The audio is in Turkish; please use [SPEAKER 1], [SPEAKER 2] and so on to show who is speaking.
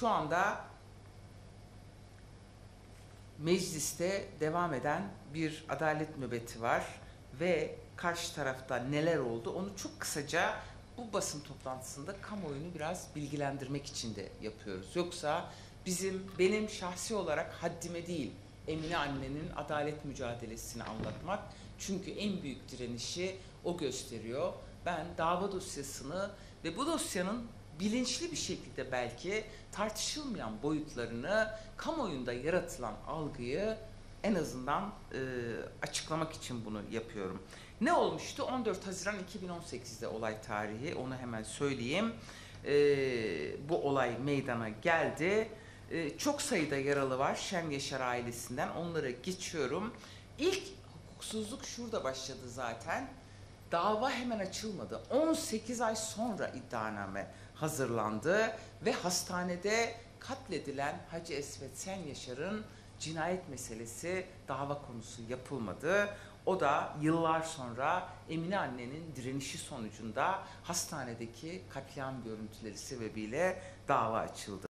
[SPEAKER 1] Şu anda mecliste devam eden bir adalet nöbeti var ve karşı tarafta neler oldu onu çok kısaca bu basın toplantısında kamuoyunu biraz bilgilendirmek için de yapıyoruz. Yoksa bizim benim şahsi olarak haddime değil Emine annenin adalet mücadelesini anlatmak. Çünkü en büyük direnişi o gösteriyor. Ben dava dosyasını ve bu dosyanın bilinçli bir şekilde belki tartışılmayan boyutlarını kamuoyunda yaratılan algıyı en azından e, açıklamak için bunu yapıyorum. Ne olmuştu? 14 Haziran 2018'de olay tarihi. Onu hemen söyleyeyim. E, bu olay meydana geldi. E, çok sayıda yaralı var Şen Yaşar ailesinden. Onları geçiyorum. İlk hukuksuzluk şurada başladı zaten. Dava hemen açılmadı. 18 ay sonra iddianame hazırlandı ve hastanede katledilen Hacı Esvet Sen Yaşar'ın cinayet meselesi dava konusu yapılmadı. O da yıllar sonra Emine annenin direnişi sonucunda hastanedeki katliam görüntüleri sebebiyle dava açıldı.